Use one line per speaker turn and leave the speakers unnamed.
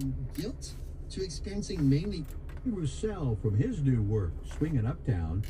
from guilt to experiencing mainly
Roussel from his new work, Swingin' Uptown,